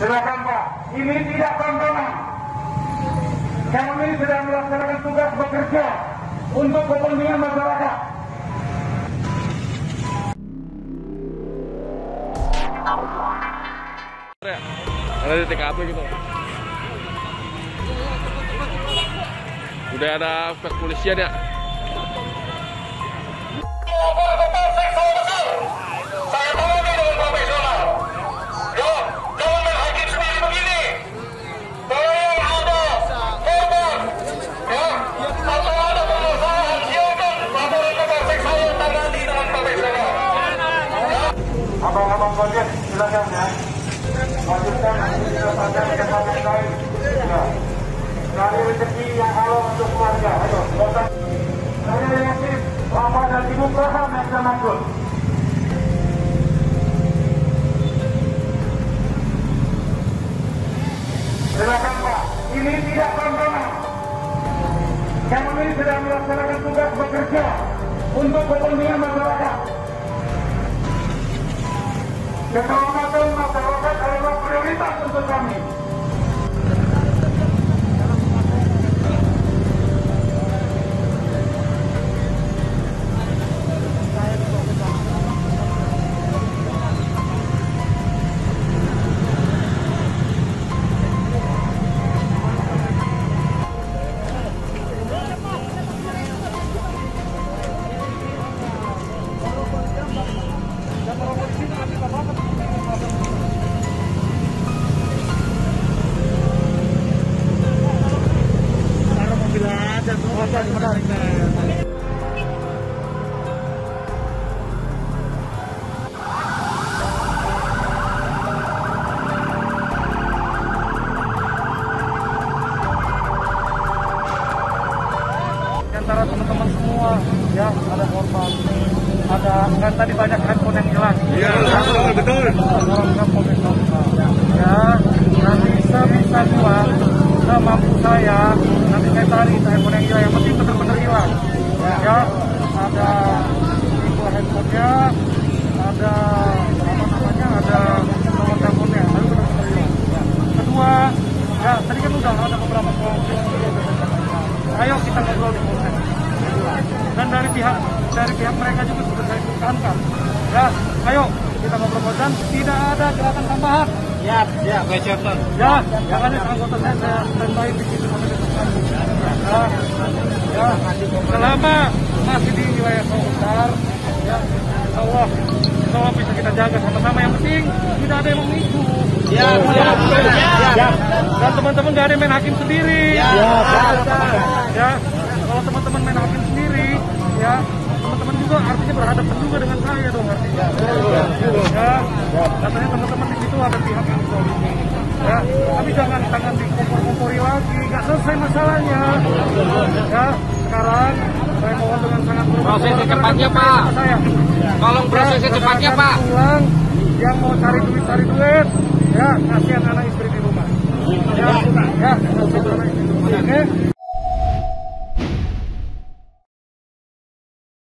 Silakan Pak, ini tidak tontonan. Kami sedang melaksanakan tugas bekerja untuk kepentingan masyarakat. Ada di TKP gitu. Udah ada pihak polisian ya. Silakan ya. Lanjutkan ke tempat lain. Rezeki yang untuk keluarga. Ayo. Saya Bapak dan Ibu paham yang. Silakan Pak, ini tidak. Kami sedang melaksanakan tugas bekerja untuk kepentingan masyarakat. Keselamatan masyarakat Antara teman-teman semua ya ada korban. Ada kan tadi banyak handphone yang hilang. Iya betul orang kampung ya nanti sebisa gua semampu saya cari handphone yang hilang. Yang penting benar-benar hilang. Ya ada itu handphonenya ada apa namanya ada nomor teleponnya tapi benar-benar hilang. Kedua ya tadi kan udah ada beberapa kelompok ayo kita ngobrol di polsek dan dari pihak dari pihak mereka juga sudah saya pertahankan. Ya ayo kita ngobrol dan tidak ada gerakan tambahan Siap, siap, baik contoh. ya jangan ya anggota saya standby di situ. Ya ya selama masih di wilayah Kota ya Allah Allah bisa kita jaga sama-sama. Yang penting tidak ada yang memicu Siap, siap, siap. dan teman-teman gak ada yang main hakim sendiri. Ya. Kalau teman-teman main hakim sendiri ya teman-teman juga artinya berhadapan juga dengan saya dong artinya ya katanya teman-teman di situ ada pihak yang zalimi ya tapi jangan jangan dikompor-kompori lagi nggak selesai masalahnya. Ya sekarang saya mohon dengan sangat Proses secepatnya, Pak. saya. Tolong proses Ya, secepatnya, rekan-rekan Pak. pulang yang mau cari duit cari duit. Ya kasihan anak istri di rumah. Ya ya rumah oke